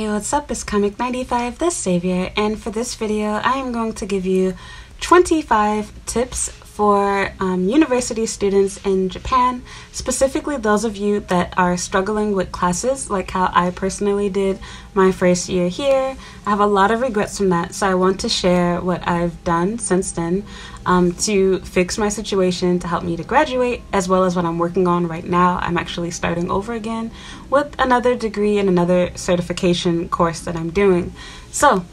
Hey, what's up? It's Comic95, the Savior, and for this video, I am going to give you 25 tips for um, university students in Japan, specifically those of you that are struggling with classes, like how I personally did my first year here. I have a lot of regrets from that, so I want to share what I've done since then um, to fix my situation to help me to graduate, as well as what I'm working on right now. I'm actually starting over again with another degree and another certification course that I'm doing. So,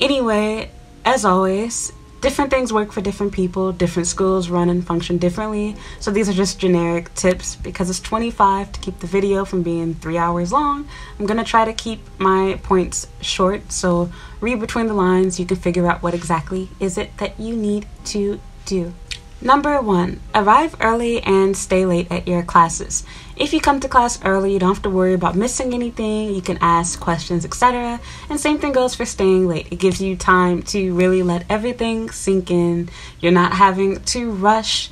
anyway, as always, different things work for different people, different schools run and function differently. So these are just generic tips because it's 25 to keep the video from being three hours long. I'm gonna try to keep my points short. So read between the lines, you can figure out what exactly is it that you need to do. Number one, arrive early and stay late at your classes. If you come to class early, you don't have to worry about missing anything, you can ask questions, etc. And same thing goes for staying late. It gives you time to really let everything sink in. You're not having to rush.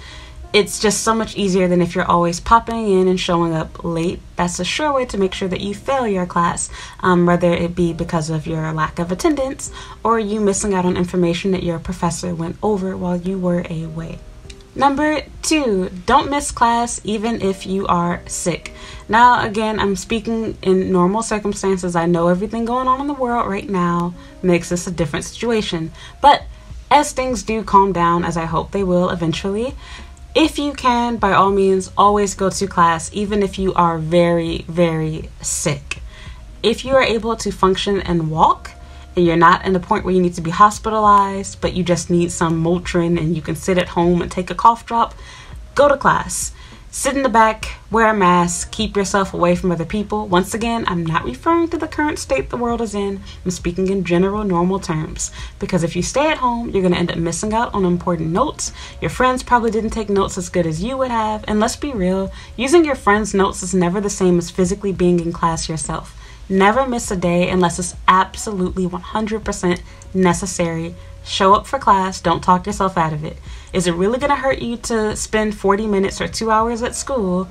It's just so much easier than if you're always popping in and showing up late. That's a sure way to make sure that you fail your class, um, whether it be because of your lack of attendance or you missing out on information that your professor went over while you were away. Number two, don't miss class even if you are sick. Now, again, I'm speaking in normal circumstances. I know everything going on in the world right now makes this a different situation. But as things do calm down, as I hope they will eventually, if you can, by all means, always go to class, even if you are very, very sick. If you are able to function and walk, and you're not in the point where you need to be hospitalized, but you just need some Motrin and you can sit at home and take a cough drop, go to class. Sit in the back, wear a mask, keep yourself away from other people. Once again, I'm not referring to the current state the world is in. I'm speaking in general, normal terms. Because if you stay at home, you're going to end up missing out on important notes. Your friends probably didn't take notes as good as you would have. And let's be real, using your friends' notes is never the same as physically being in class yourself. Never miss a day unless it's absolutely 100% necessary. Show up for class, don't talk yourself out of it. Is it really going to hurt you to spend 40 minutes or two hours at school?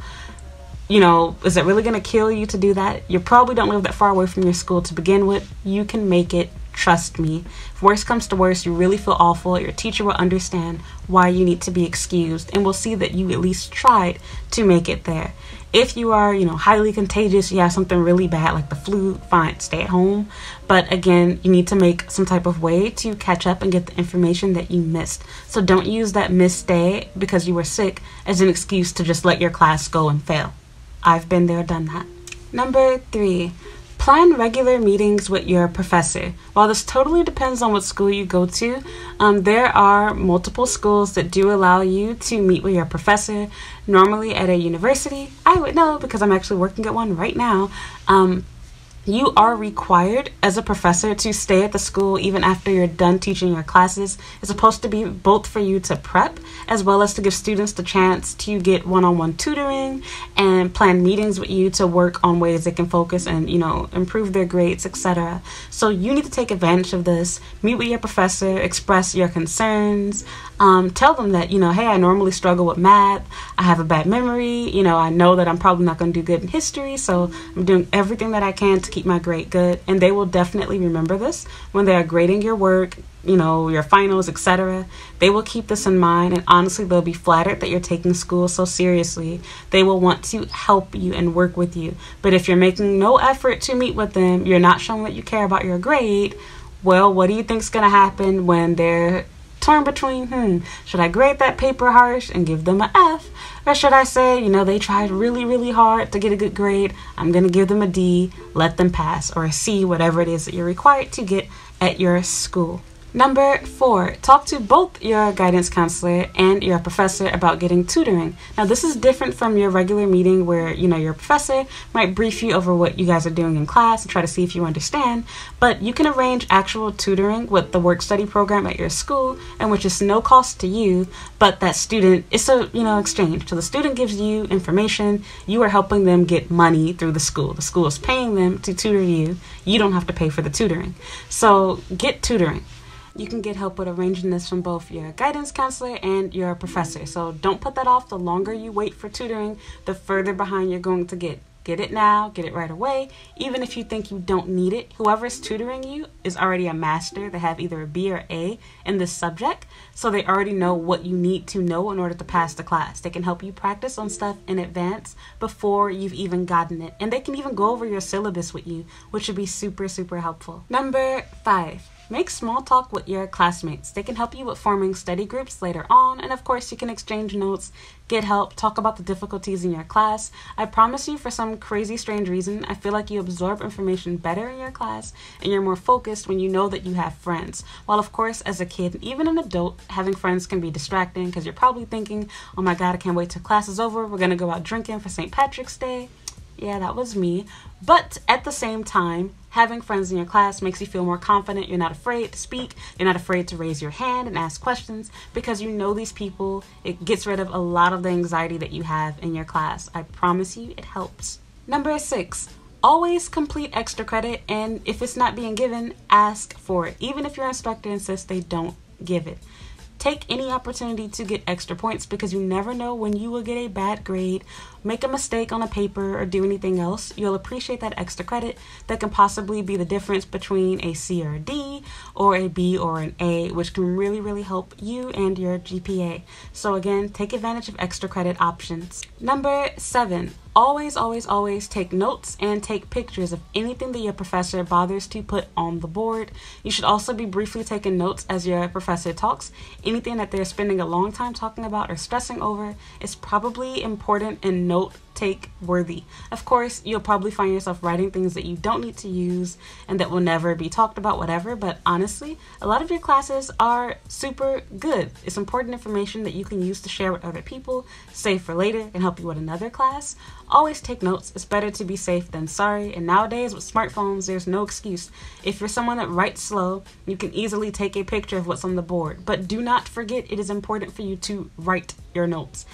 You know, is it really going to kill you to do that? You probably don't live that far away from your school to begin with. You can make it Trust me. If worst comes to worst, you really feel awful, your teacher will understand why you need to be excused and will see that you at least tried to make it there. If you are, you know, highly contagious, you have something really bad like the flu, fine, stay at home. But again, you need to make some type of way to catch up and get the information that you missed. So don't use that missed day because you were sick as an excuse to just let your class go and fail. I've been there, done that. Number three, Plan regular meetings with your professor. While this totally depends on what school you go to, um, there are multiple schools that do allow you to meet with your professor. Normally at a university, I would know because I'm actually working at one right now. Um, you are required as a professor to stay at the school even after you're done teaching your classes. It's supposed to be both for you to prep as well as to give students the chance to get one-on-one tutoring and plan meetings with you to work on ways they can focus and, you know, improve their grades, etc. So you need to take advantage of this. Meet with your professor, express your concerns, um, tell them that, you know, hey, I normally struggle with math. I have a bad memory. You know, I know that I'm probably not going to do good in history. So I'm doing everything that I can to keep my grade good. And they will definitely remember this when they are grading your work, you know, your finals, etc. They will keep this in mind. And honestly, they'll be flattered that you're taking school so seriously. They will want to help you and work with you. But if you're making no effort to meet with them, you're not showing that you care about your grade. Well, what do you think's going to happen when they're torn between, hmm, should I grade that paper harsh and give them an F? Or should I say, you know, they tried really, really hard to get a good grade. I'm going to give them a D, let them pass, or a C, whatever it is that you're required to get at your school. Number four, talk to both your guidance counselor and your professor about getting tutoring. Now, this is different from your regular meeting where, you know, your professor might brief you over what you guys are doing in class and try to see if you understand, but you can arrange actual tutoring with the work study program at your school and which is no cost to you, but that student, it's a, you know, exchange. So the student gives you information, you are helping them get money through the school. The school is paying them to tutor you. You don't have to pay for the tutoring. So get tutoring you can get help with arranging this from both your guidance counselor and your professor. So don't put that off. The longer you wait for tutoring, the further behind you're going to get. Get it now, get it right away. Even if you think you don't need it, whoever's tutoring you is already a master. They have either a B or A in this subject, so they already know what you need to know in order to pass the class. They can help you practice on stuff in advance before you've even gotten it. And they can even go over your syllabus with you, which would be super, super helpful. Number five Make small talk with your classmates. They can help you with forming study groups later on, and of course, you can exchange notes, get help, talk about the difficulties in your class. I promise you, for some crazy, strange reason, I feel like you absorb information better in your class and you're more focused when you know that you have friends. While, of course, as a kid, and even an adult, having friends can be distracting because you're probably thinking, oh my god, I can't wait till class is over. We're gonna go out drinking for St. Patrick's Day. Yeah, that was me. But at the same time, having friends in your class makes you feel more confident. You're not afraid to speak. You're not afraid to raise your hand and ask questions because you know these people. It gets rid of a lot of the anxiety that you have in your class. I promise you, it helps. Number six, always complete extra credit. And if it's not being given, ask for it. Even if your instructor insists they don't give it. Take any opportunity to get extra points because you never know when you will get a bad grade, make a mistake on a paper, or do anything else. You'll appreciate that extra credit that can possibly be the difference between a C or a D, or a B or an A, which can really, really help you and your GPA. So, again, take advantage of extra credit options. Number seven, always, always, always take notes and take pictures of anything that your professor bothers to put on the board. You should also be briefly taking notes as your professor talks. Anything that they're spending a long time talking about or stressing over is probably important and note take worthy. Of course, you'll probably find yourself writing things that you don't need to use and that will never be talked about, whatever, but honestly, a lot of your classes are super good. It's important information that you can use to share with other people, save for later, and help you with another class. Always take notes. It's better to be safe than sorry, and nowadays with smartphones, there's no excuse. If you're someone that writes slow, you can easily take a picture of what's on the board, but do not forget it is important for you to write your notes.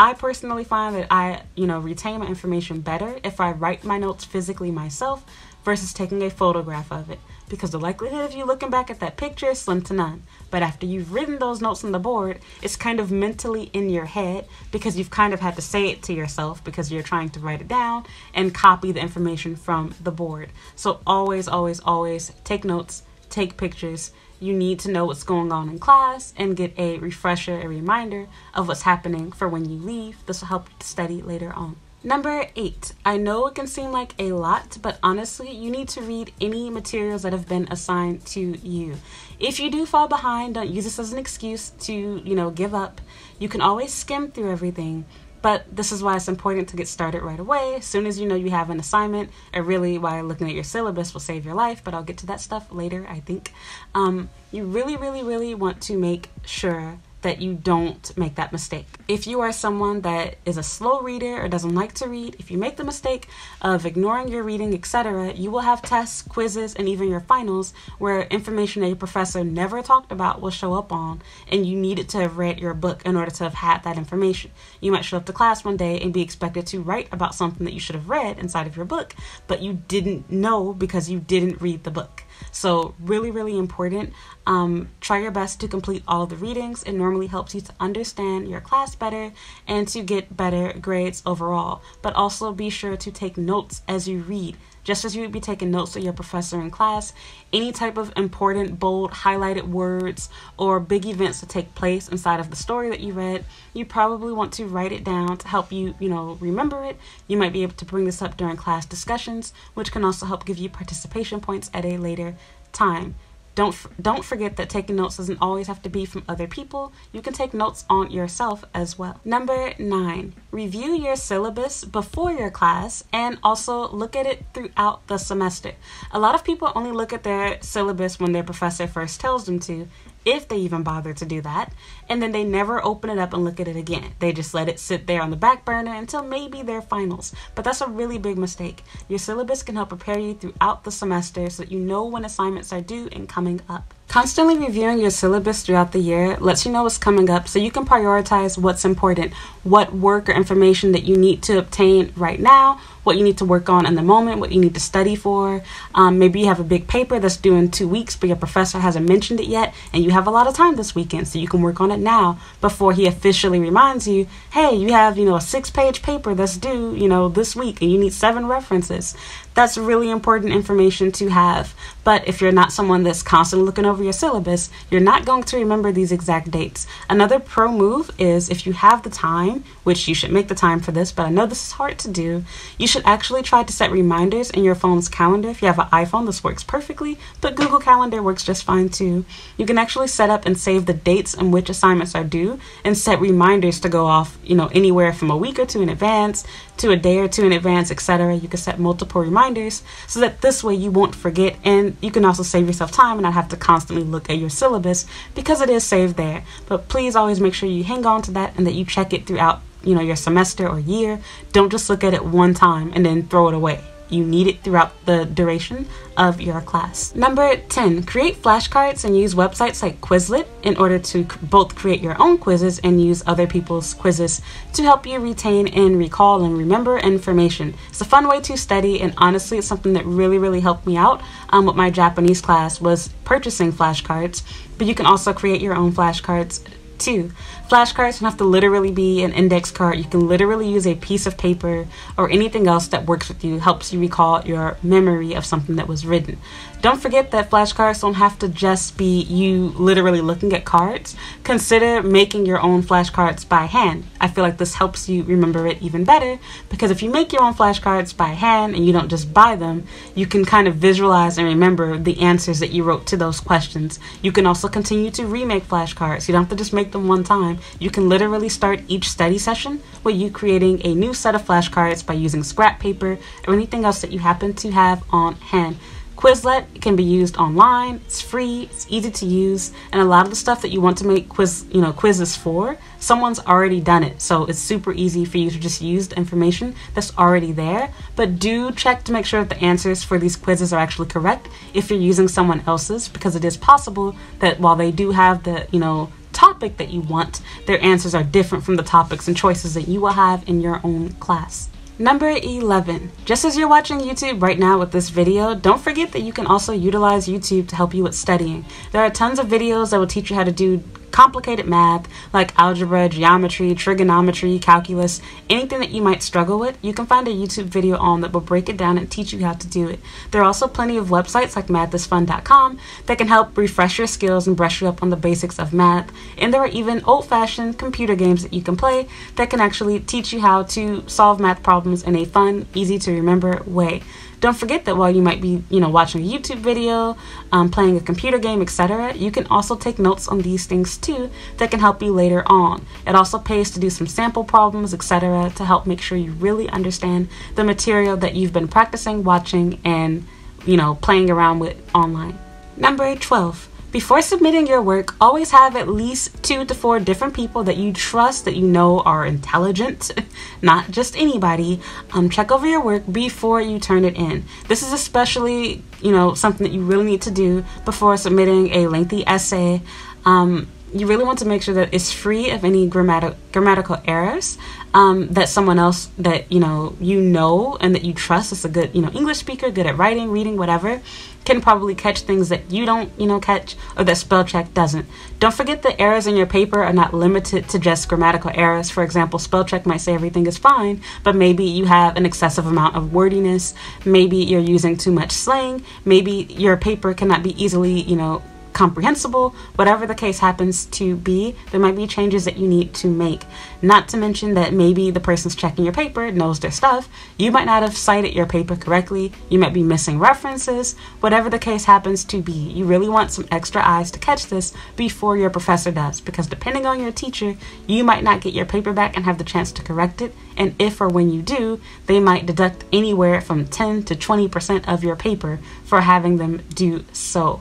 I personally find that I, you know, retain my information better if I write my notes physically myself versus taking a photograph of it because the likelihood of you looking back at that picture is slim to none. But after you've written those notes on the board, it's kind of mentally in your head because you've kind of had to say it to yourself because you're trying to write it down and copy the information from the board. So always, always, always take notes, take pictures, you need to know what's going on in class and get a refresher, a reminder of what's happening for when you leave. This will help you study later on. Number eight, I know it can seem like a lot, but honestly, you need to read any materials that have been assigned to you. If you do fall behind, don't use this as an excuse to, you know, give up. You can always skim through everything. But this is why it's important to get started right away. As soon as you know you have an assignment, or really why looking at your syllabus will save your life, but I'll get to that stuff later, I think. Um, you really, really, really want to make sure that you don't make that mistake. If you are someone that is a slow reader or doesn't like to read, if you make the mistake of ignoring your reading, etc., you will have tests, quizzes, and even your finals where information that your professor never talked about will show up on, and you needed to have read your book in order to have had that information. You might show up to class one day and be expected to write about something that you should have read inside of your book, but you didn't know because you didn't read the book. So, really, really important. Um, try your best to complete all of the readings. It normally helps you to understand your class better and to get better grades overall. But also be sure to take notes as you read. Just as you would be taking notes with your professor in class, any type of important, bold, highlighted words or big events to take place inside of the story that you read, you probably want to write it down to help you, you know, remember it. You might be able to bring this up during class discussions, which can also help give you participation points at a later time. Don't don't forget that taking notes doesn't always have to be from other people. You can take notes on yourself as well. Number 9. Review your syllabus before your class and also look at it throughout the semester. A lot of people only look at their syllabus when their professor first tells them to, if they even bother to do that, and then they never open it up and look at it again. They just let it sit there on the back burner until maybe their finals. But that's a really big mistake. Your syllabus can help prepare you throughout the semester so that you know when assignments are due and coming up. Constantly reviewing your syllabus throughout the year lets you know what's coming up so you can prioritize what's important, what work or information that you need to obtain right now what you need to work on in the moment, what you need to study for. Um, maybe you have a big paper that's due in two weeks, but your professor hasn't mentioned it yet, and you have a lot of time this weekend, so you can work on it now before he officially reminds you, hey, you have, you know, a six page paper that's due, you know, this week, and you need seven references. That's really important information to have. But if you're not someone that's constantly looking over your syllabus, you're not going to remember these exact dates. Another pro move is if you have the time, which you should make the time for this, but I know this is hard to do, you should actually try to set reminders in your phone's calendar. If you have an iPhone, this works perfectly, but Google Calendar works just fine too. You can actually set up and save the dates in which assignments are due and set reminders to go off, you know, anywhere from a week or two in advance to a day or two in advance, etc. You can set multiple reminders so that this way you won't forget and you can also save yourself time and not have to constantly look at your syllabus because it is saved there. But please always make sure you hang on to that and that you check it throughout, you know, your semester or year. Don't just look at it one time and then throw it away. You need it throughout the duration of your class. Number 10, create flashcards and use websites like Quizlet in order to both create your own quizzes and use other people's quizzes to help you retain and recall and remember information. It's a fun way to study and honestly it's something that really really helped me out um, with my Japanese class was purchasing flashcards but you can also create your own flashcards too. Flashcards don't have to literally be an index card. You can literally use a piece of paper or anything else that works with you, helps you recall your memory of something that was written. Don't forget that flashcards don't have to just be you literally looking at cards. Consider making your own flashcards by hand. I feel like this helps you remember it even better because if you make your own flashcards by hand and you don't just buy them, you can kind of visualize and remember the answers that you wrote to those questions. You can also continue to remake flashcards. You don't have to just make them one time. You can literally start each study session with you creating a new set of flashcards by using scrap paper or anything else that you happen to have on hand. Quizlet can be used online. It's free, it's easy to use, and a lot of the stuff that you want to make quiz, you know, quizzes for, someone's already done it. So it's super easy for you to just use the information that's already there. But do check to make sure that the answers for these quizzes are actually correct if you're using someone else's because it is possible that while they do have the, you know, topic that you want, their answers are different from the topics and choices that you will have in your own class. Number 11. Just as you're watching YouTube right now with this video, don't forget that you can also utilize YouTube to help you with studying. There are tons of videos that will teach you how to do complicated math like algebra, geometry, trigonometry, calculus, anything that you might struggle with, you can find a YouTube video on that will break it down and teach you how to do it. There are also plenty of websites like mathisfun.com that can help refresh your skills and brush you up on the basics of math. And there are even old fashioned computer games that you can play that can actually teach you how to solve math problems in a fun, easy to remember way. Don't forget that while you might be, you know, watching a YouTube video, um, playing a computer game, etc., you can also take notes on these things too that can help you later on. It also pays to do some sample problems, etc., to help make sure you really understand the material that you've been practicing, watching, and, you know, playing around with online. Number 12 before submitting your work, always have at least two to four different people that you trust that you know are intelligent, not just anybody. Um, check over your work before you turn it in. This is especially, you know, something that you really need to do before submitting a lengthy essay. Um, you really want to make sure that it's free of any grammatical grammatical errors um, that someone else that you know you know and that you trust is a good you know English speaker, good at writing, reading, whatever, can probably catch things that you don't you know catch or that spell check doesn't. Don't forget the errors in your paper are not limited to just grammatical errors. For example, spell check might say everything is fine, but maybe you have an excessive amount of wordiness. Maybe you're using too much slang. Maybe your paper cannot be easily you know comprehensible, whatever the case happens to be, there might be changes that you need to make. Not to mention that maybe the person's checking your paper knows their stuff. You might not have cited your paper correctly. You might be missing references. Whatever the case happens to be, you really want some extra eyes to catch this before your professor does because depending on your teacher, you might not get your paper back and have the chance to correct it. And if or when you do, they might deduct anywhere from 10 to 20% of your paper for having them do so.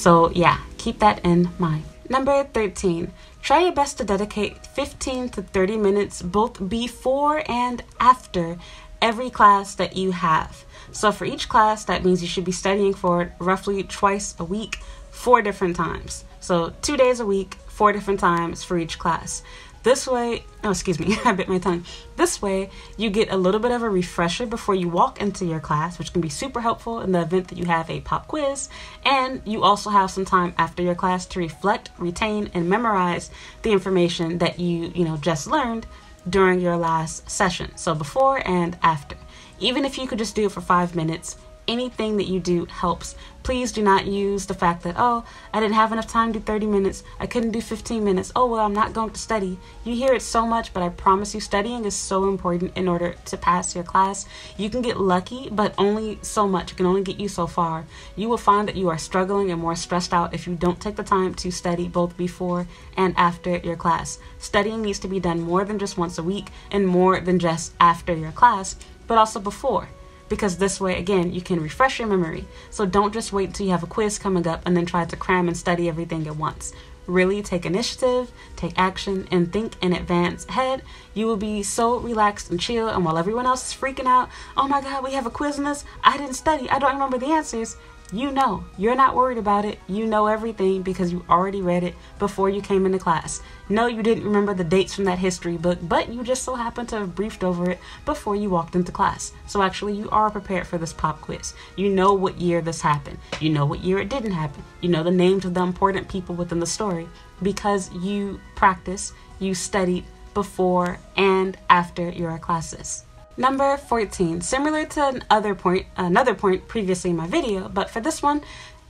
So, yeah, keep that in mind. Number 13. Try your best to dedicate 15 to 30 minutes both before and after every class that you have. So, for each class, that means you should be studying for it roughly twice a week, four different times. So, two days a week, four different times for each class. This way, oh, excuse me, I bit my tongue. This way, you get a little bit of a refresher before you walk into your class, which can be super helpful in the event that you have a pop quiz. And you also have some time after your class to reflect, retain, and memorize the information that you, you know, just learned during your last session. So before and after. Even if you could just do it for five minutes, anything that you do helps. Please do not use the fact that, oh, I didn't have enough time to do 30 minutes. I couldn't do 15 minutes. Oh, well, I'm not going to study. You hear it so much, but I promise you, studying is so important in order to pass your class. You can get lucky, but only so much. It can only get you so far. You will find that you are struggling and more stressed out if you don't take the time to study both before and after your class. Studying needs to be done more than just once a week and more than just after your class, but also before because this way, again, you can refresh your memory. So don't just wait until you have a quiz coming up and then try to cram and study everything at once. Really take initiative, take action, and think in advance ahead. You will be so relaxed and chill. And while everyone else is freaking out, oh my God, we have a quiz on this. I didn't study. I don't remember the answers. You know, you're not worried about it. You know everything because you already read it before you came into class. No, you didn't remember the dates from that history book, but you just so happened to have briefed over it before you walked into class. So actually, you are prepared for this pop quiz. You know what year this happened. You know what year it didn't happen. You know the names of the important people within the story because you practice, you studied before and after your classes. Number 14, similar to another point, another point previously in my video, but for this one,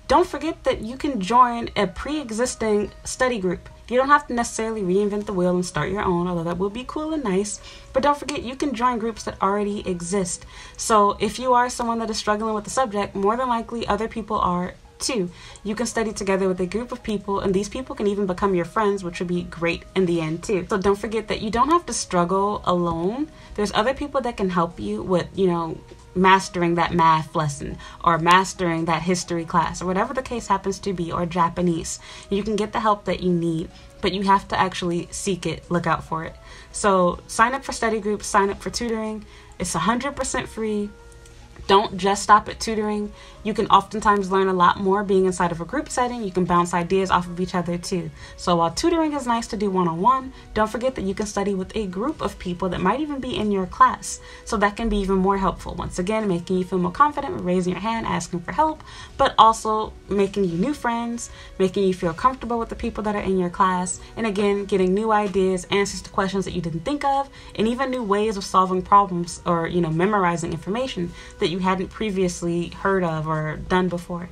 don't forget that you can join a pre-existing study group. You don't have to necessarily reinvent the wheel and start your own, although that would be cool and nice. But don't forget, you can join groups that already exist. So if you are someone that is struggling with the subject, more than likely other people are too. You can study together with a group of people, and these people can even become your friends, which would be great in the end, too. So don't forget that you don't have to struggle alone. There's other people that can help you with, you know, mastering that math lesson or mastering that history class or whatever the case happens to be or Japanese. You can get the help that you need, but you have to actually seek it, look out for it. So sign up for study groups, sign up for tutoring. It's 100% free. Don't just stop at tutoring. You can oftentimes learn a lot more being inside of a group setting. You can bounce ideas off of each other too. So while tutoring is nice to do one on one, don't forget that you can study with a group of people that might even be in your class. So that can be even more helpful. Once again, making you feel more confident, raising your hand, asking for help, but also making you new friends, making you feel comfortable with the people that are in your class, and again, getting new ideas, answers to questions that you didn't think of, and even new ways of solving problems or, you know, memorizing information that you hadn't previously heard of or done before.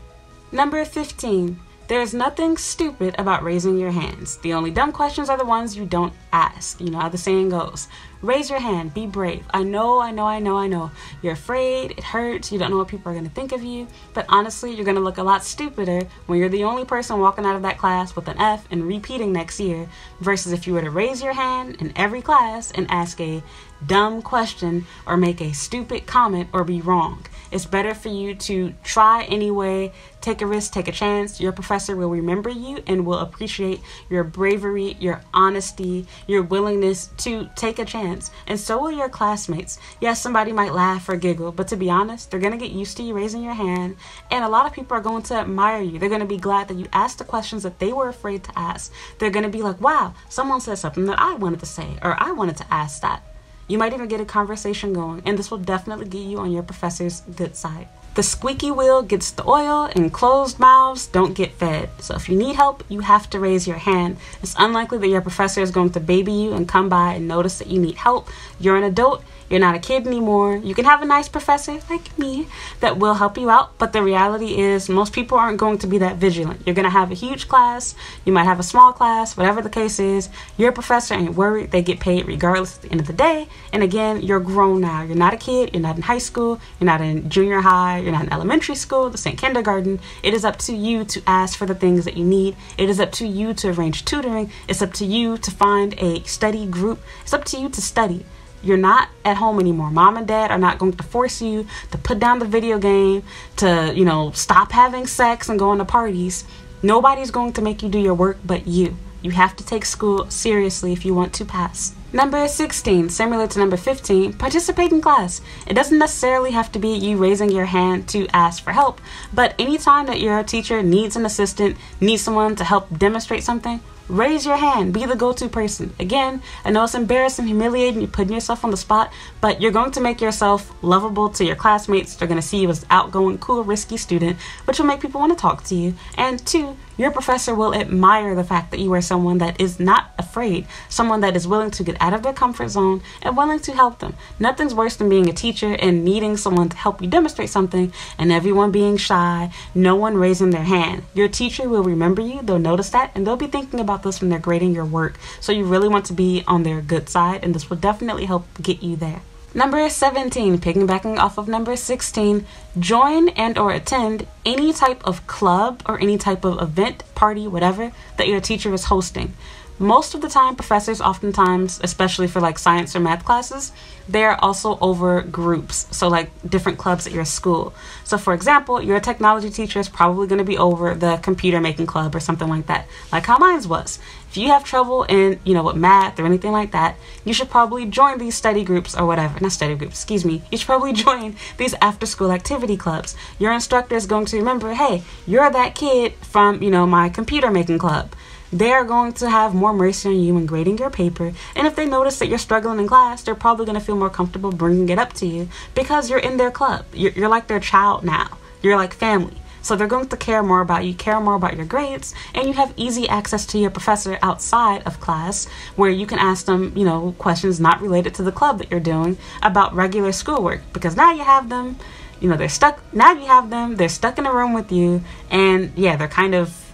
Number 15. There's nothing stupid about raising your hands. The only dumb questions are the ones you don't ask. You know how the saying goes. Raise your hand, be brave. I know, I know, I know, I know. You're afraid, it hurts, you don't know what people are going to think of you. But honestly, you're going to look a lot stupider when you're the only person walking out of that class with an F and repeating next year versus if you were to raise your hand in every class and ask a dumb question or make a stupid comment or be wrong. It's better for you to try anyway, take a risk, take a chance. Your professor will remember you and will appreciate your bravery, your honesty, your willingness to take a chance. And so will your classmates. Yes, somebody might laugh or giggle, but to be honest, they're going to get used to you raising your hand. And a lot of people are going to admire you. They're going to be glad that you asked the questions that they were afraid to ask. They're going to be like, wow, someone said something that I wanted to say, or I wanted to ask that. You might even get a conversation going, and this will definitely get you on your professor's good side. The squeaky wheel gets the oil, and closed mouths don't get fed. So if you need help, you have to raise your hand. It's unlikely that your professor is going to baby you and come by and notice that you need help. You're an adult you're not a kid anymore. You can have a nice professor like me that will help you out, but the reality is most people aren't going to be that vigilant. You're going to have a huge class, you might have a small class, whatever the case is. Your professor ain't worried. They get paid regardless at the end of the day. And again, you're grown now. You're not a kid, you're not in high school, you're not in junior high, you're not in elementary school, the same kindergarten. It is up to you to ask for the things that you need. It is up to you to arrange tutoring. It's up to you to find a study group. It's up to you to study. You're not at home anymore. Mom and dad are not going to force you to put down the video game, to, you know, stop having sex and going to parties. Nobody's going to make you do your work but you. You have to take school seriously if you want to pass. Number 16, similar to number 15, participate in class. It doesn't necessarily have to be you raising your hand to ask for help, but anytime that your teacher needs an assistant, needs someone to help demonstrate something, raise your hand, be the go to person. Again, I know it's embarrassing, humiliating, you're putting yourself on the spot, but you're going to make yourself lovable to your classmates. They're going to see you as outgoing, cool, risky student, which will make people want to talk to you. And two, your professor will admire the fact that you are someone that is not afraid, someone that is willing to get out of their comfort zone and willing to help them. Nothing's worse than being a teacher and needing someone to help you demonstrate something and everyone being shy, no one raising their hand. Your teacher will remember you, they'll notice that, and they'll be thinking about this when they're grading your work. So you really want to be on their good side, and this will definitely help get you there. Number 17, piggybacking off of number 16, join and or attend any type of club or any type of event, party, whatever that your teacher is hosting most of the time professors oftentimes especially for like science or math classes they're also over groups so like different clubs at your school. So for example your technology teacher is probably going to be over the computer making club or something like that like how mine was. If you have trouble in you know with math or anything like that you should probably join these study groups or whatever not study groups excuse me. You should probably join these after school activity clubs. Your instructor is going to remember hey you're that kid from you know my computer making club they are going to have more mercy on you when grading your paper. And if they notice that you're struggling in class, they're probably going to feel more comfortable bringing it up to you because you're in their club. You're, you're like their child now. You're like family. So they're going to care more about you, care more about your grades, and you have easy access to your professor outside of class where you can ask them, you know, questions not related to the club that you're doing about regular schoolwork because now you have them, you know, they're stuck, now you have them, they're stuck in a room with you, and yeah, they're kind of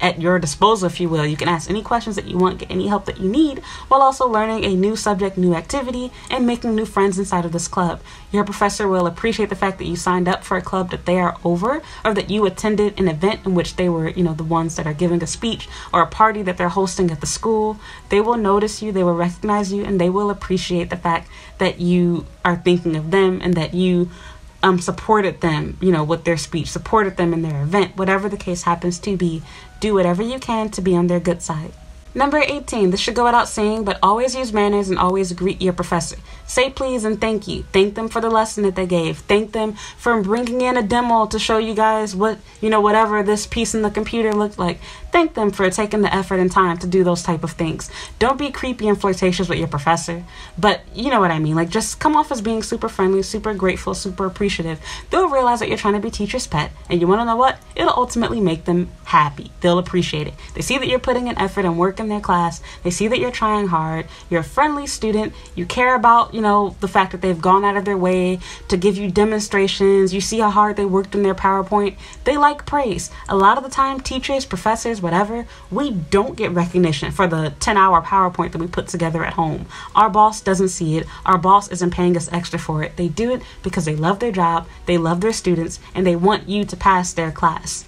at your disposal, if you will. You can ask any questions that you want, get any help that you need, while also learning a new subject, new activity, and making new friends inside of this club. Your professor will appreciate the fact that you signed up for a club that they are over, or that you attended an event in which they were, you know, the ones that are giving a speech or a party that they're hosting at the school. They will notice you, they will recognize you, and they will appreciate the fact that you are thinking of them and that you um, supported them, you know, with their speech, supported them in their event, whatever the case happens to be. Do whatever you can to be on their good side. Number 18, this should go without saying, but always use manners and always greet your professor. Say please and thank you. Thank them for the lesson that they gave. Thank them for bringing in a demo to show you guys what, you know, whatever this piece in the computer looked like. Thank them for taking the effort and time to do those type of things. Don't be creepy and flirtatious with your professor, but you know what I mean. Like just come off as being super friendly, super grateful, super appreciative. They'll realize that you're trying to be teacher's pet, and you want to know what? It'll ultimately make them happy. They'll appreciate it. They see that you're putting in effort and work in their class. They see that you're trying hard. You're a friendly student. You care about, you know, the fact that they've gone out of their way to give you demonstrations. You see how hard they worked in their PowerPoint. They like praise. A lot of the time, teachers, professors, whatever, we don't get recognition for the 10 hour PowerPoint that we put together at home. Our boss doesn't see it. Our boss isn't paying us extra for it. They do it because they love their job, they love their students, and they want you to pass their class.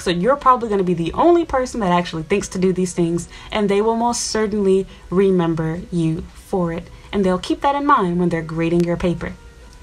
So you're probably going to be the only person that actually thinks to do these things, and they will most certainly remember you for it. And they'll keep that in mind when they're grading your paper.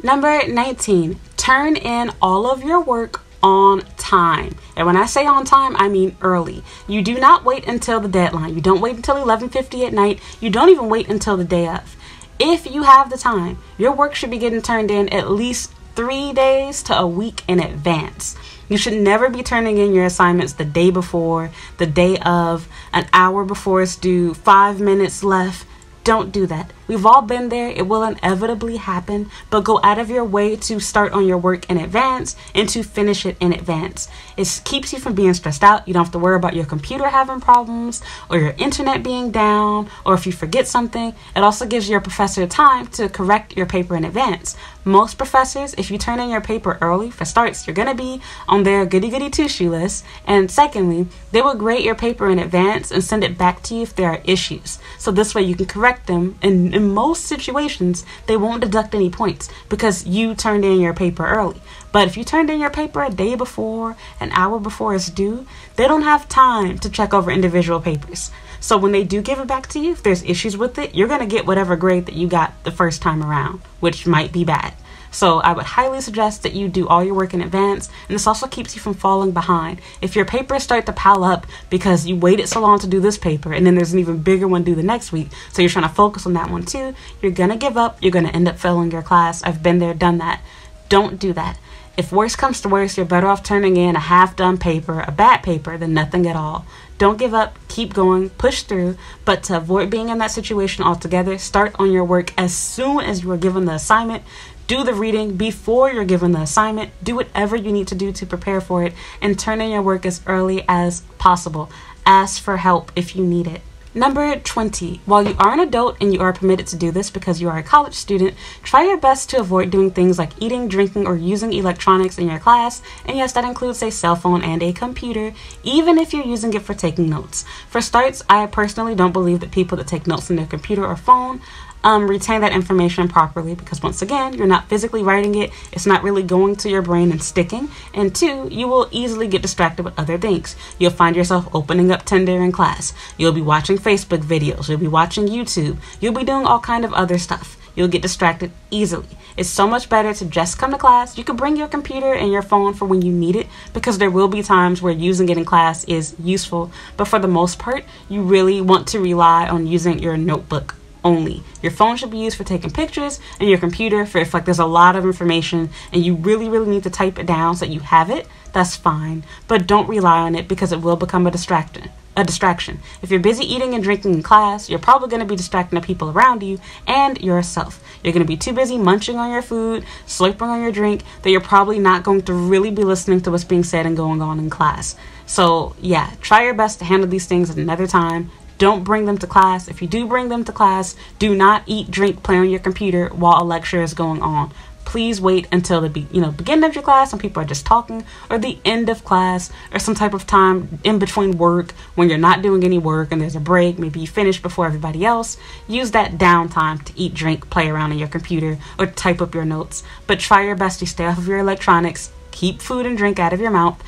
Number 19, turn in all of your work on time. And when I say on time, I mean early. You do not wait until the deadline. You don't wait until 11:50 at night. You don't even wait until the day of. If you have the time, your work should be getting turned in at least 3 days to a week in advance. You should never be turning in your assignments the day before, the day of, an hour before it's due, five minutes left. Don't do that. We've all been there. It will inevitably happen, but go out of your way to start on your work in advance and to finish it in advance. It keeps you from being stressed out. You don't have to worry about your computer having problems or your internet being down or if you forget something. It also gives your professor time to correct your paper in advance. Most professors, if you turn in your paper early, for starts, you're going to be on their goody goody two shoe list. And secondly, they will grade your paper in advance and send it back to you if there are issues. So this way you can correct them and in most situations, they won't deduct any points because you turned in your paper early. But if you turned in your paper a day before, an hour before it's due, they don't have time to check over individual papers. So when they do give it back to you, if there's issues with it, you're going to get whatever grade that you got the first time around, which might be bad. So I would highly suggest that you do all your work in advance, and this also keeps you from falling behind. If your papers start to pile up because you waited so long to do this paper, and then there's an even bigger one due the next week, so you're trying to focus on that one too, you're gonna give up, you're gonna end up failing your class. I've been there, done that. Don't do that. If worse comes to worse, you're better off turning in a half done paper, a bad paper, than nothing at all. Don't give up, keep going, push through, but to avoid being in that situation altogether, start on your work as soon as you are given the assignment. Do the reading before you're given the assignment. Do whatever you need to do to prepare for it and turn in your work as early as possible. Ask for help if you need it. Number 20. While you are an adult and you are permitted to do this because you are a college student, try your best to avoid doing things like eating, drinking, or using electronics in your class. And yes, that includes a cell phone and a computer, even if you're using it for taking notes. For starts, I personally don't believe that people that take notes on their computer or phone um, retain that information properly because once again, you're not physically writing it, it's not really going to your brain and sticking. And two, you will easily get distracted with other things. You'll find yourself opening up Tinder in class. You'll be watching Facebook videos. You'll be watching YouTube. You'll be doing all kind of other stuff. You'll get distracted easily. It's so much better to just come to class. You can bring your computer and your phone for when you need it because there will be times where using it in class is useful. But for the most part, you really want to rely on using your notebook only. Your phone should be used for taking pictures and your computer for if like there's a lot of information and you really really need to type it down so that you have it, that's fine. But don't rely on it because it will become a distraction. A distraction. If you're busy eating and drinking in class, you're probably going to be distracting the people around you and yourself. You're going to be too busy munching on your food, slurping on your drink, that you're probably not going to really be listening to what's being said and going on in class. So, yeah, try your best to handle these things at another time. Don't bring them to class. If you do bring them to class, do not eat, drink, play on your computer while a lecture is going on. Please wait until the be- you know beginning of your class when people are just talking, or the end of class, or some type of time in between work when you're not doing any work and there's a break. Maybe you finish before everybody else. Use that downtime to eat, drink, play around on your computer, or type up your notes. But try your best to stay off of your electronics. Keep food and drink out of your mouth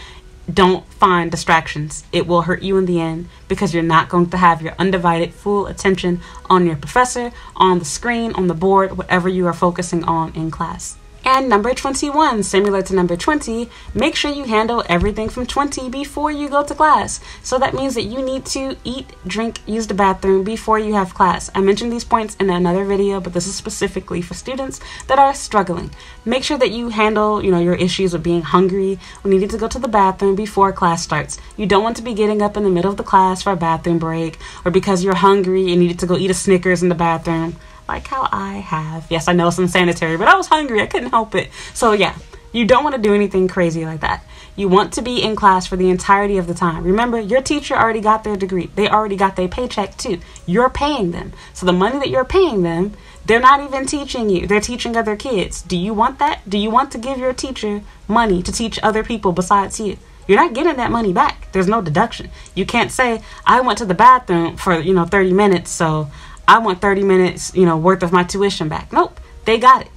don't find distractions. It will hurt you in the end because you're not going to have your undivided full attention on your professor, on the screen, on the board, whatever you are focusing on in class. And number 21, similar to number 20, make sure you handle everything from 20 before you go to class. So that means that you need to eat, drink, use the bathroom before you have class. I mentioned these points in another video, but this is specifically for students that are struggling. Make sure that you handle, you know, your issues with being hungry when you need to go to the bathroom before class starts. You don't want to be getting up in the middle of the class for a bathroom break or because you're hungry and needed to go eat a Snickers in the bathroom like how I have. Yes, I know it's unsanitary, but I was hungry. I couldn't help it. So, yeah, you don't want to do anything crazy like that. You want to be in class for the entirety of the time. Remember, your teacher already got their degree, they already got their paycheck too. You're paying them. So, the money that you're paying them, they're not even teaching you, they're teaching other kids. Do you want that? Do you want to give your teacher money to teach other people besides you? You're not getting that money back. There's no deduction. You can't say, I went to the bathroom for, you know, 30 minutes, so I want 30 minutes, you know, worth of my tuition back. Nope, they got it.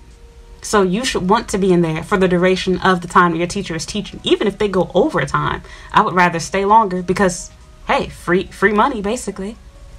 So you should want to be in there for the duration of the time your teacher is teaching. Even if they go overtime, I would rather stay longer because hey, free free money basically.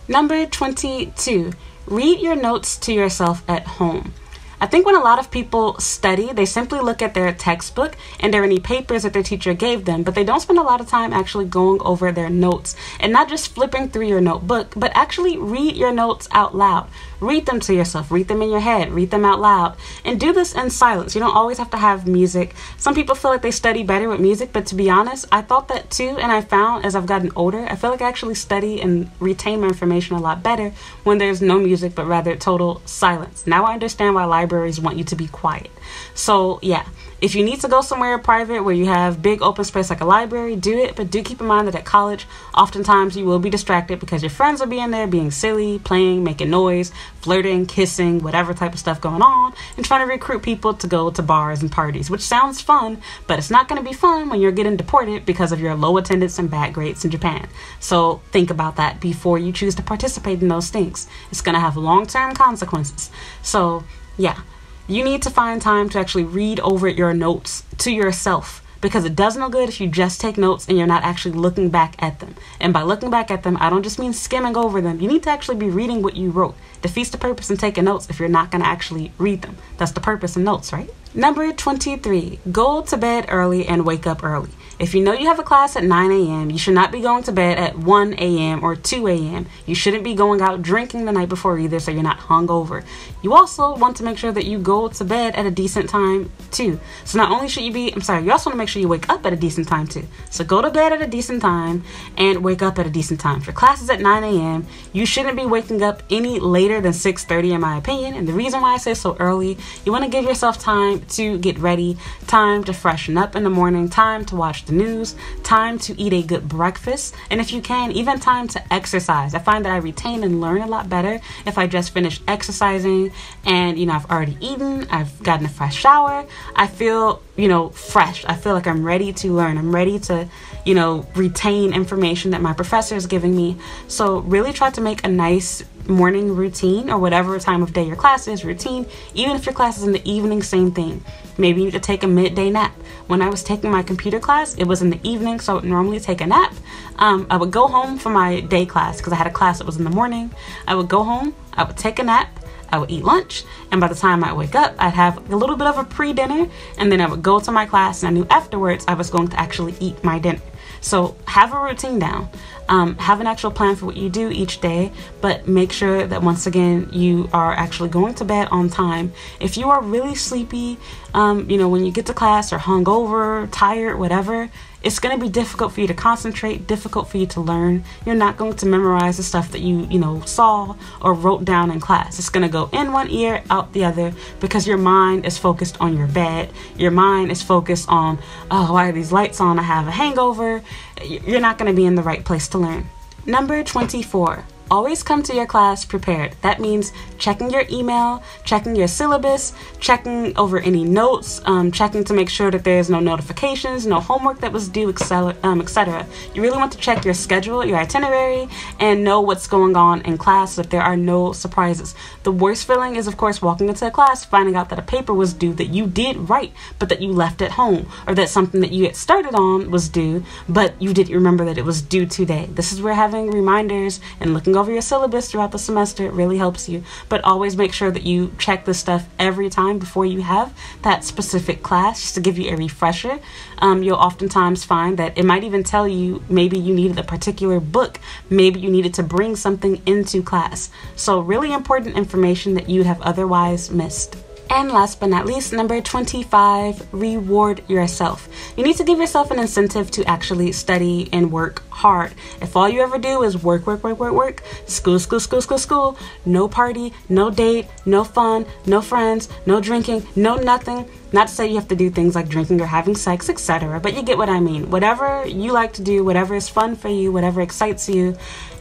Number 22. Read your notes to yourself at home. I think when a lot of people study, they simply look at their textbook and there are any papers that their teacher gave them, but they don't spend a lot of time actually going over their notes and not just flipping through your notebook, but actually read your notes out loud. Read them to yourself, read them in your head, read them out loud, and do this in silence. You don't always have to have music. Some people feel like they study better with music, but to be honest, I thought that too, and I found as I've gotten older, I feel like I actually study and retain my information a lot better when there's no music but rather total silence. Now I understand why libraries libraries want you to be quiet. So, yeah, if you need to go somewhere private where you have big open space like a library, do it. But do keep in mind that at college, oftentimes you will be distracted because your friends will be in there being silly, playing, making noise, flirting, kissing, whatever type of stuff going on, and trying to recruit people to go to bars and parties, which sounds fun, but it's not going to be fun when you're getting deported because of your low attendance and bad grades in Japan. So think about that before you choose to participate in those things. It's going to have long term consequences. So yeah, you need to find time to actually read over your notes to yourself because it does no good if you just take notes and you're not actually looking back at them. And by looking back at them, I don't just mean skimming over them. You need to actually be reading what you wrote. Defeats the purpose in taking notes if you're not going to actually read them. That's the purpose of notes, right? Number 23, go to bed early and wake up early. If you know you have a class at 9 a.m., you should not be going to bed at 1 a.m. or 2 a.m. You shouldn't be going out drinking the night before either, so you're not hungover. You also want to make sure that you go to bed at a decent time too. So not only should you be, I'm sorry, you also want to make sure you wake up at a decent time too. So go to bed at a decent time and wake up at a decent time. For classes at 9 a.m., you shouldn't be waking up any later than 6:30, in my opinion. And the reason why I say so early, you want to give yourself time to get ready, time to freshen up in the morning, time to watch the news, time to eat a good breakfast, and if you can, even time to exercise. I find that I retain and learn a lot better if I just finish exercising and, you know, I've already eaten, I've gotten a fresh shower, I feel, you know, fresh. I feel like I'm ready to learn. I'm ready to, you know, retain information that my professor is giving me. So, really try to make a nice morning routine or whatever time of day your class is routine even if your class is in the evening same thing maybe you need to take a midday nap when i was taking my computer class it was in the evening so i would normally take a nap um, i would go home for my day class because i had a class that was in the morning i would go home i would take a nap I would eat lunch, and by the time I wake up, I'd have a little bit of a pre dinner, and then I would go to my class, and I knew afterwards I was going to actually eat my dinner. So have a routine down. Um, have an actual plan for what you do each day, but make sure that once again you are actually going to bed on time. If you are really sleepy, um, you know, when you get to class or hungover, tired, whatever, it's going to be difficult for you to concentrate, difficult for you to learn. You're not going to memorize the stuff that you, you know, saw or wrote down in class. It's going to go in one ear, out the other because your mind is focused on your bed. Your mind is focused on, oh, why are these lights on? I have a hangover. You're not going to be in the right place to learn. Number 24 always come to your class prepared. That means checking your email, checking your syllabus, checking over any notes, um, checking to make sure that there's no notifications, no homework that was due, etc. Um, et you really want to check your schedule, your itinerary, and know what's going on in class so there are no surprises. The worst feeling is, of course, walking into a class, finding out that a paper was due that you did write, but that you left at home, or that something that you had started on was due, but you didn't remember that it was due today. This is where having reminders and looking your syllabus throughout the semester. It really helps you. But always make sure that you check this stuff every time before you have that specific class, just to give you a refresher. Um, you'll oftentimes find that it might even tell you maybe you needed a particular book, maybe you needed to bring something into class. So, really important information that you'd have otherwise missed. And last but not least, number 25, reward yourself. You need to give yourself an incentive to actually study and work hard. If all you ever do is work, work, work, work, work, school, school, school, school, school, no party, no date, no fun, no friends, no drinking, no nothing. Not to say you have to do things like drinking or having sex, etc., but you get what I mean. Whatever you like to do, whatever is fun for you, whatever excites you,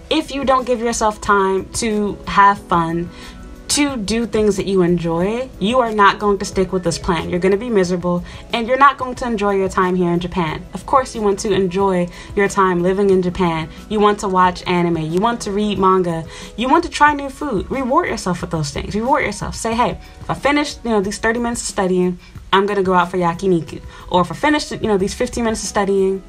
if you don't give yourself time to have fun, to do things that you enjoy, you are not going to stick with this plan. You're going to be miserable and you're not going to enjoy your time here in Japan. Of course, you want to enjoy your time living in Japan. You want to watch anime. You want to read manga. You want to try new food. Reward yourself with those things. Reward yourself. Say, hey, if I finish, you know, these 30 minutes of studying, I'm going to go out for yakiniku. Or if I finish, you know, these 15 minutes of studying,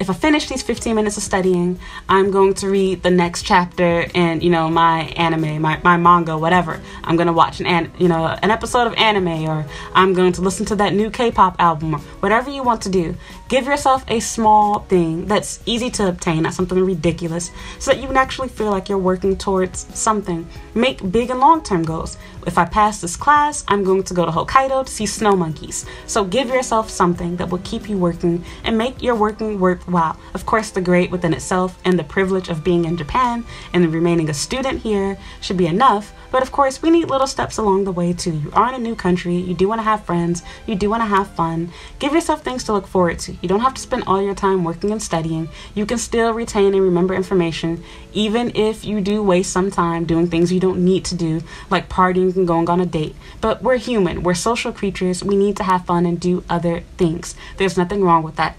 if I finish these 15 minutes of studying, I'm going to read the next chapter in, you know, my anime, my, my manga, whatever. I'm going to watch an, an, you know, an episode of anime or I'm going to listen to that new K-pop album or whatever you want to do. Give yourself a small thing that's easy to obtain, not something ridiculous, so that you can actually feel like you're working towards something. Make big and long-term goals. If I pass this class, I'm going to go to Hokkaido to see snow monkeys. So give yourself something that will keep you working and make your working worthwhile. Of course, the great within itself and the privilege of being in Japan and remaining a student here should be enough, but of course, we need little steps along the way too. You are in a new country, you do want to have friends, you do want to have fun. Give yourself things to look forward to. You don't have to spend all your time working and studying. You can still retain and remember information, even if you do waste some time doing things you don't need to do, like partying and going on a date. But we're human, we're social creatures, we need to have fun and do other things. There's nothing wrong with that.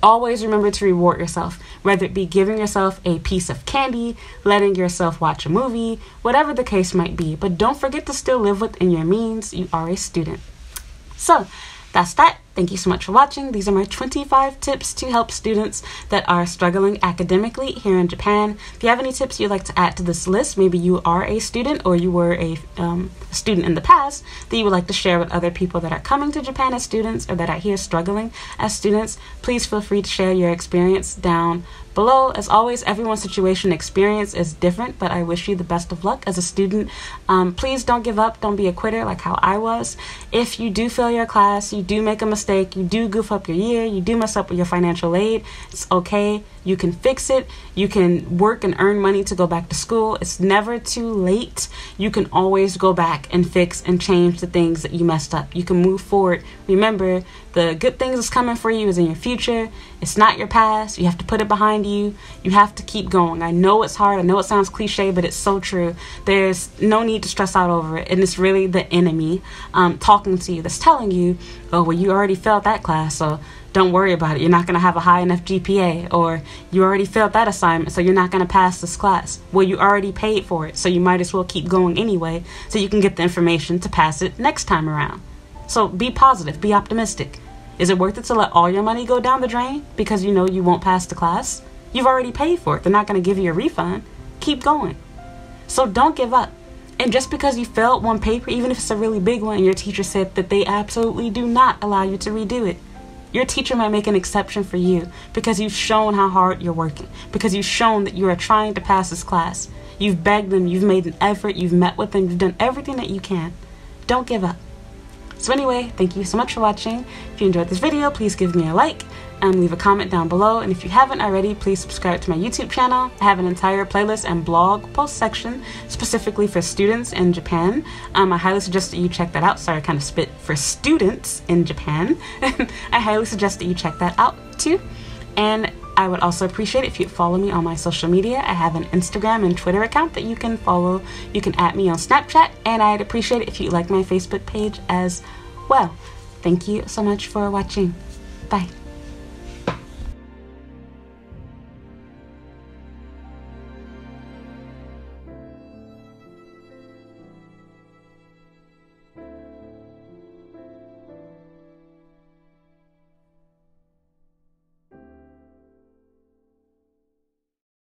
Always remember to reward yourself, whether it be giving yourself a piece of candy, letting yourself watch a movie, whatever the case might be. But don't forget to still live within your means. You are a student. So, that's that. Thank you so much for watching. These are my 25 tips to help students that are struggling academically here in Japan. If you have any tips you'd like to add to this list, maybe you are a student or you were a um, student in the past that you would like to share with other people that are coming to Japan as students or that are here struggling as students, please feel free to share your experience down below. As always, everyone's situation experience is different, but I wish you the best of luck as a student. Um, please don't give up. Don't be a quitter like how I was. If you do fail your class, you do make a mistake, you do goof up your year, you do mess up with your financial aid, it's okay. You can fix it. You can work and earn money to go back to school. It's never too late. You can always go back and fix and change the things that you messed up. You can move forward. Remember, the good things that's coming for you is in your future. It's not your past. You have to put it behind you. You have to keep going. I know it's hard. I know it sounds cliche, but it's so true. There's no need to stress out over it. And it's really the enemy um, talking to you that's telling you, oh, well, you already failed that class. So don't worry about it. You're not going to have a high enough GPA, or you already failed that assignment, so you're not going to pass this class. Well, you already paid for it, so you might as well keep going anyway, so you can get the information to pass it next time around. So be positive, be optimistic. Is it worth it to let all your money go down the drain because you know you won't pass the class? You've already paid for it. They're not going to give you a refund. Keep going. So don't give up. And just because you failed one paper, even if it's a really big one, and your teacher said that they absolutely do not allow you to redo it, your teacher might make an exception for you because you've shown how hard you're working, because you've shown that you are trying to pass this class. You've begged them, you've made an effort, you've met with them, you've done everything that you can. Don't give up. So anyway, thank you so much for watching. If you enjoyed this video, please give me a like and leave a comment down below. And if you haven't already, please subscribe to my YouTube channel. I have an entire playlist and blog post section specifically for students in Japan. Um, I highly suggest that you check that out. Sorry, I kind of spit for students in Japan. I highly suggest that you check that out too. And I would also appreciate it if you follow me on my social media. I have an Instagram and Twitter account that you can follow. You can add me on Snapchat, and I'd appreciate it if you like my Facebook page as well. Thank you so much for watching. Bye.